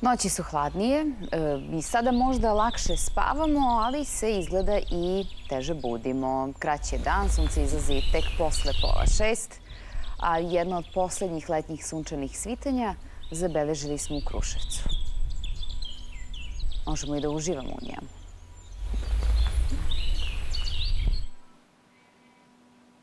Noći su hladnije e, i sada možda lakše spavamo, ali se izgleda i teže budimo. Kraći je dan, sunce izlazi tek posle pola šest, a jedno od poslednjih letnjih sunčanih svitanja zabeležili smo u Kruševcu. Možemo i da uživamo u njemu.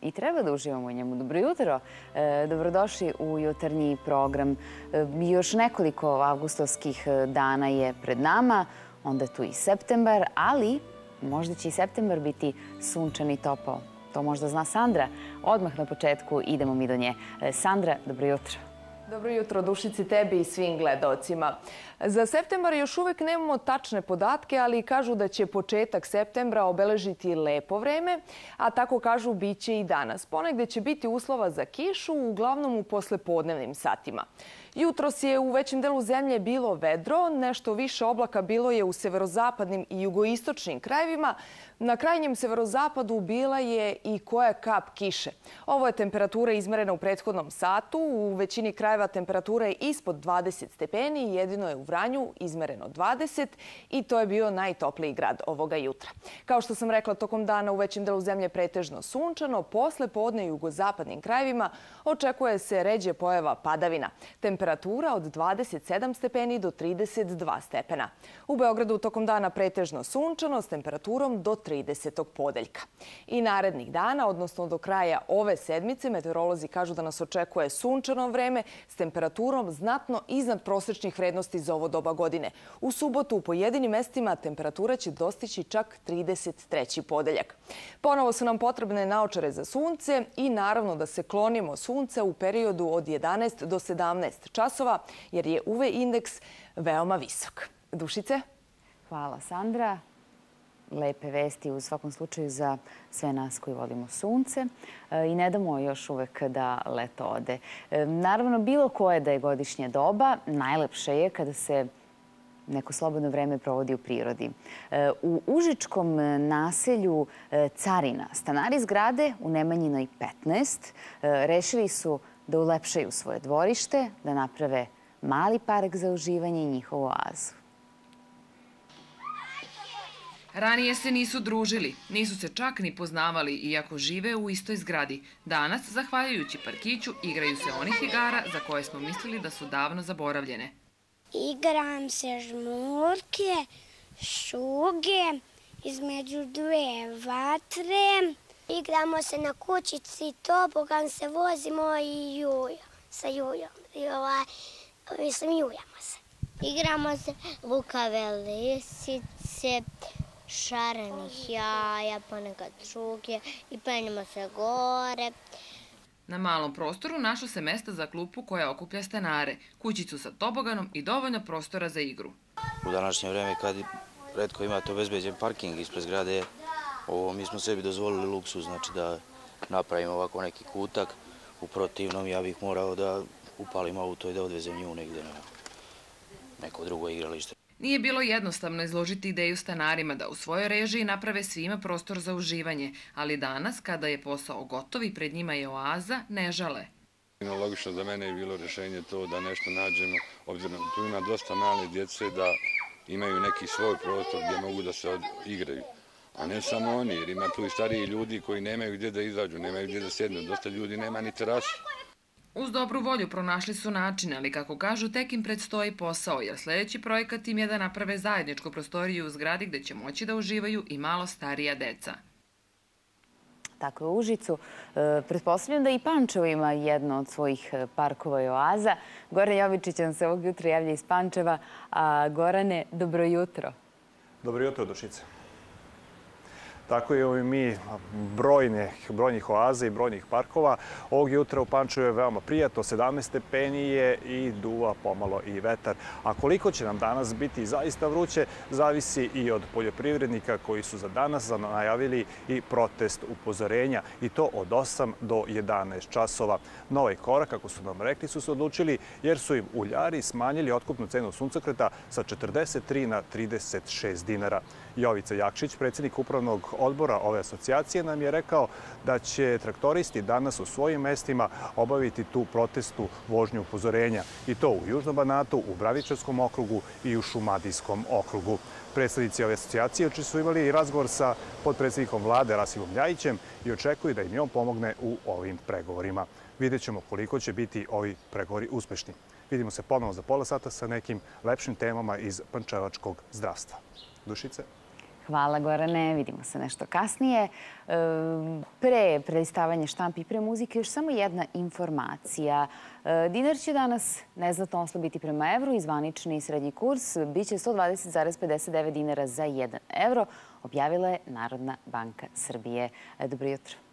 I treba da uživamo u njemu. Dobro jutro, e, dobrodošli u jutarnji program. E, još nekoliko avgustovskih e, dana je pred nama, onda tu i septembar, ali možda će i septembar biti sunčan i topao. To možda zna Sandra. Odmah na početku idemo mi do nje. Sandra, dobro jutro. Dobro jutro, Dušici, tebi i svim gledocima. Za septembar još uvek nemamo tačne podatke, ali kažu da će početak septembra obeležiti lepo vreme, a tako kažu biće i danas. Ponegde će biti uslova za kišu, uglavnom u poslepodnevnim satima. Jutros je u većem delu zemlje bilo vedro, nešto više oblaka bilo je u severozapadnim i jugoistočnim krajevima. Na krajnjem severozapadu bila je i koja kap kiše. Ovo je temperatura izmerena u prethodnom satu. U većini krajeva temperatura je ispod 20 stepeni, jedino je u Vranju izmereno 20 i to je bio najtopliji grad ovoga jutra. Kao što sam rekla, tokom dana u većem delu zemlje pretežno sunčano, posle podne jugozapadnim krajevima očekuje se ređe pojava padavina. Temperatura od 27 stepeni do 32 stepena. U Beogradu tokom dana pretežno sunčano s temperaturom do 30. podeljka. I narednih dana, odnosno do kraja ove sedmice, meteorolozi kažu da nas očekuje sunčano vreme s temperaturom znatno iznad prosečnih vrednosti za ovo doba godine. U subotu u pojedinim mestima temperatura će dostići čak 33. podeljak. Ponovo su nam potrebne naočare za sunce i naravno da se klonimo sunca u periodu od 11 do 17 časova, jer je UV indeks veoma visok. Dušice? Hvala, Sandra lepe vesti u svakom slučaju za sve nas koji volimo sunce e, i ne damo još uvek da leto ode. E, naravno, bilo koje da je godišnje doba, najlepše je kada se neko slobodno vreme provodi u prirodi. E, u Užičkom naselju Carina stanari zgrade u Nemanjinoj 15 rešili su da ulepšaju svoje dvorište, da naprave mali park za uživanje i njihovu oazu. Ranije se nisu družili, nisu se čak ni poznavali, iako žive u istoj zgradi. Danas, zahvaljujući parkiću, igraju se onih igara za koje smo mislili da su davno zaboravljene. Igram se žmurke, šuge, između dve vatre. Igramo se na kućici, tobogan se vozimo i juja, sa jujom. I ovaj, mislim, jujamo se. Igramo se lukave lisice, šarenih jaja, ponekad šuke i penjamo se gore. Na malom prostoru našlo se mesta za klupu koja okuplja stanare, kućicu sa toboganom i dovoljno prostora za igru. U današnje vreme kad redko imate obezbeđen parking ispred zgrade, ovo mi smo sebi dozvolili luksu, znači da napravimo ovako neki kutak. U protivnom ja bih morao da upalim auto i da odvezem nju negde na neko drugo igralište. Nije bilo jednostavno izložiti ideju stanarima da u svojoj režiji naprave svima prostor za uživanje, ali danas, kada je posao gotov i pred njima je oaza, ne žale. Logično za mene je bilo rešenje to da nešto nađemo, obzirom tu ima dosta male djece da imaju neki svoj prostor gdje mogu da se igraju. A ne samo oni, jer ima tu i stariji ljudi koji nemaju gdje da izađu, nemaju gdje da sjednu. Dosta ljudi nema ni terasu. Uz dobru volju pronašli su način, ali kako kažu, tek im predstoji posao, jer sledeći projekat im je da naprave zajedničku prostoriju u zgradi gde će moći da uživaju i malo starija deca. Tako je u Užicu. E, pretpostavljam da i Pančevo ima jedno od svojih e, parkova i oaza. Goran Jovičić nam se ovog jutra javlja iz Pančeva. A Gorane, dobro jutro. Dobro jutro, Dušice. Tako je i mi brojnih, brojnih oaza i brojnih parkova. Ovog jutra u Pančevu je veoma prijatno, 17 stepeni je i duva pomalo i vetar. A koliko će nam danas biti zaista vruće, zavisi i od poljoprivrednika koji su za danas najavili i protest upozorenja i to od 8 do 11 časova. Na ovaj korak, kako su nam rekli, su se odlučili jer su im uljari smanjili otkupnu cenu suncokreta sa 43 na 36 dinara. Jovica Jakšić, predsjednik upravnog odbora ove asocijacije, nam je rekao da će traktoristi danas u svojim mestima obaviti tu protestu vožnju upozorenja. I to u Južnom Banatu, u Bravičarskom okrugu i u Šumadijskom okrugu. Predstavnici ove asocijacije oči su imali i razgovor sa podpredsjednikom vlade Rasimom Ljajićem i očekuju da im i on pomogne u ovim pregovorima. Vidjet ćemo koliko će biti ovi pregovori uspešni. Vidimo se ponovo za pola sata sa nekim lepšim temama iz pančevačkog zdravstva. Dušice? Hvala Gorane, vidimo se nešto kasnije. Pre predistavanja štampi i pre muzike još samo jedna informacija. E, dinar će danas neznatno oslabiti prema evru i zvanični srednji kurs biće 120,59 dinara za 1 evro, objavila je Narodna banka Srbije. E, dobro jutro.